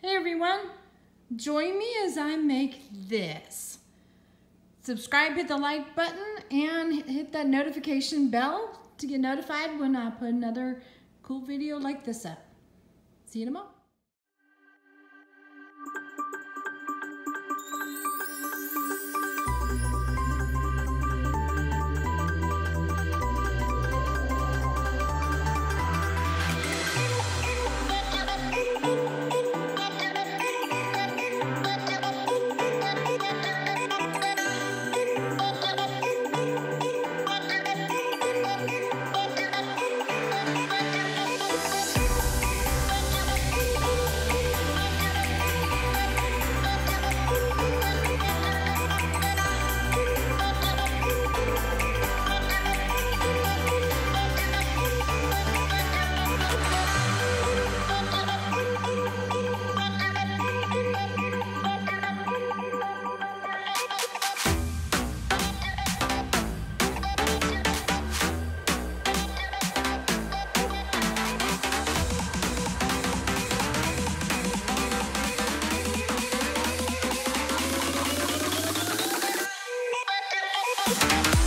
Hey everyone, join me as I make this. Subscribe, hit the like button, and hit that notification bell to get notified when I put another cool video like this up. See you tomorrow. I'm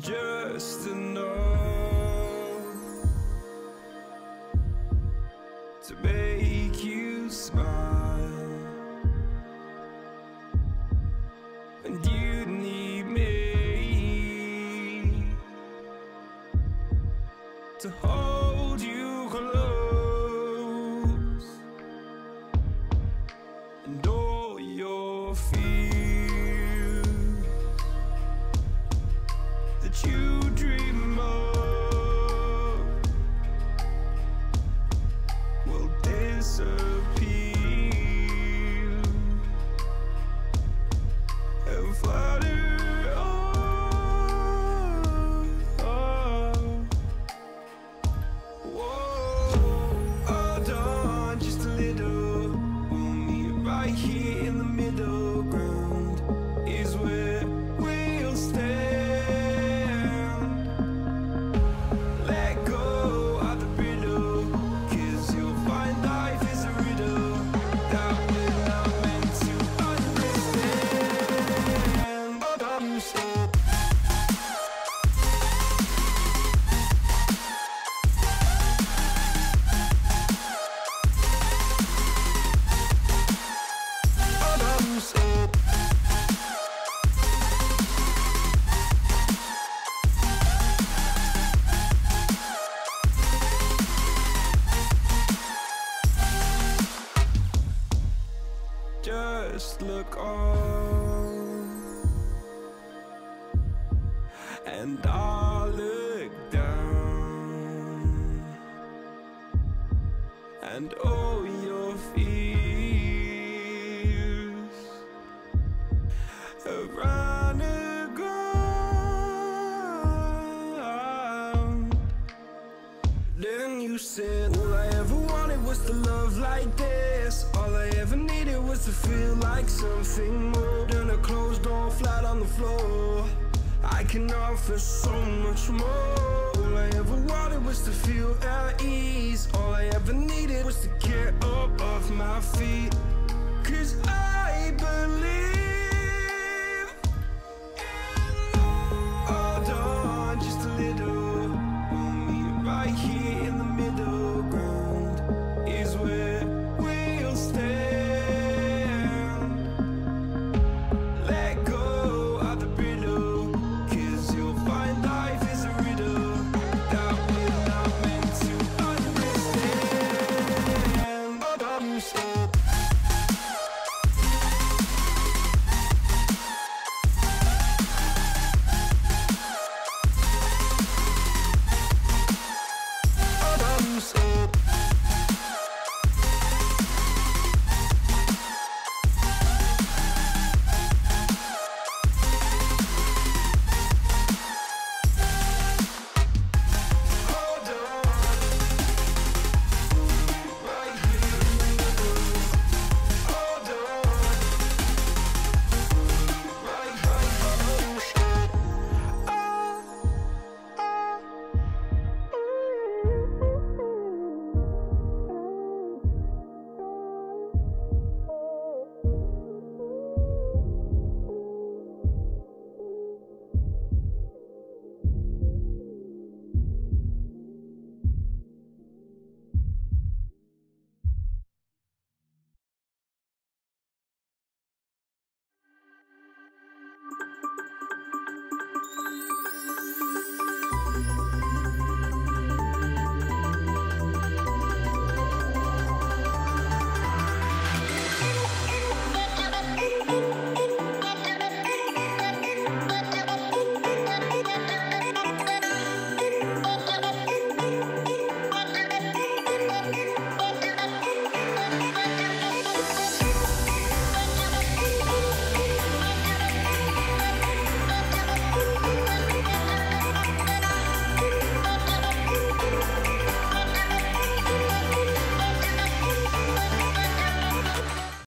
just enough to make you smile, right here in the middle. And I'll look down. And all your fears run aground. Then you said, All I ever wanted was to love like this. All I ever needed was to feel like something more than a closed door flat on the floor. I can offer so much more. All I ever wanted was to feel at ease. All I ever needed was to get up off my feet. Cause I believe